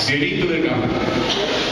se ele né,